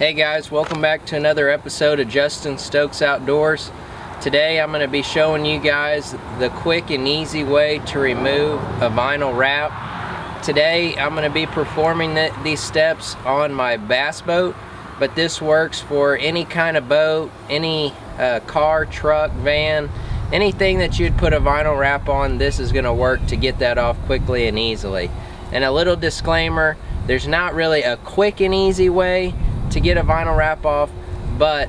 Hey guys, welcome back to another episode of Justin Stokes Outdoors. Today I'm going to be showing you guys the quick and easy way to remove a vinyl wrap. Today I'm going to be performing the, these steps on my bass boat, but this works for any kind of boat, any uh, car, truck, van, anything that you'd put a vinyl wrap on, this is going to work to get that off quickly and easily. And a little disclaimer, there's not really a quick and easy way to get a vinyl wrap off but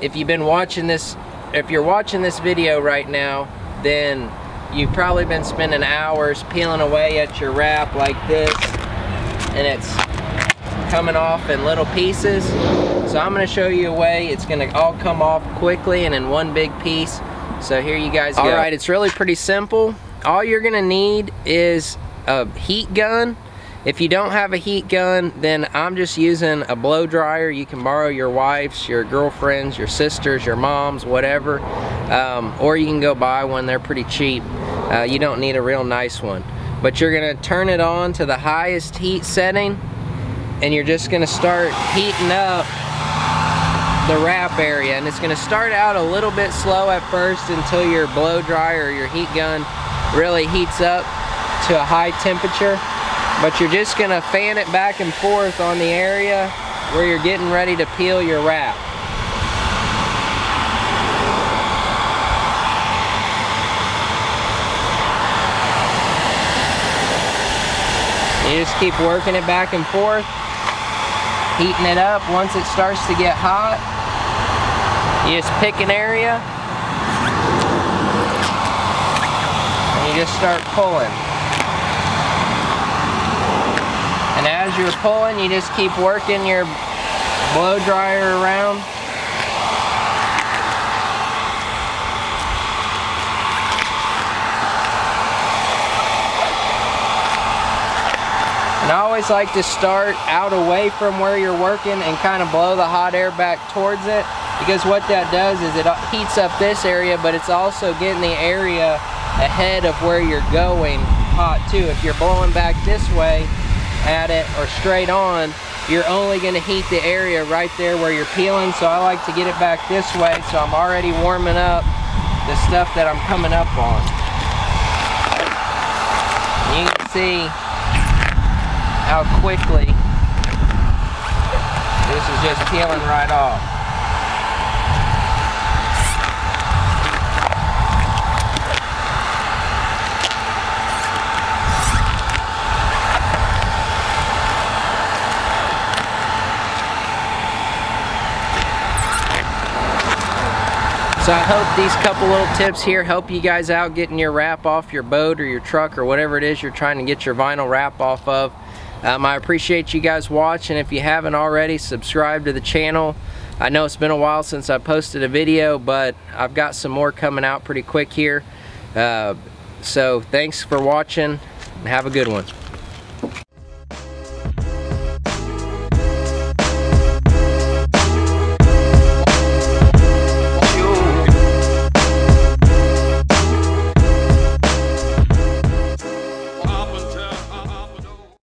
if you've been watching this if you're watching this video right now then you've probably been spending hours peeling away at your wrap like this and it's coming off in little pieces so I'm going to show you a way it's going to all come off quickly and in one big piece so here you guys go. Alright, it's really pretty simple. All you're going to need is a heat gun if you don't have a heat gun, then I'm just using a blow dryer. You can borrow your wife's, your girlfriend's, your sister's, your mom's, whatever. Um, or you can go buy one, they're pretty cheap. Uh, you don't need a real nice one. But you're gonna turn it on to the highest heat setting and you're just gonna start heating up the wrap area. And it's gonna start out a little bit slow at first until your blow dryer or your heat gun really heats up to a high temperature but you're just gonna fan it back and forth on the area where you're getting ready to peel your wrap. You just keep working it back and forth, heating it up. Once it starts to get hot, you just pick an area and you just start pulling. And as you're pulling, you just keep working your blow dryer around. And I always like to start out away from where you're working and kind of blow the hot air back towards it because what that does is it heats up this area but it's also getting the area ahead of where you're going hot too. If you're blowing back this way, at it or straight on, you're only gonna heat the area right there where you're peeling. So I like to get it back this way so I'm already warming up the stuff that I'm coming up on. You can see how quickly this is just peeling right off. So I hope these couple little tips here help you guys out getting your wrap off your boat or your truck or whatever it is you're trying to get your vinyl wrap off of. Um, I appreciate you guys watching. If you haven't already, subscribe to the channel. I know it's been a while since I posted a video, but I've got some more coming out pretty quick here. Uh, so thanks for watching and have a good one.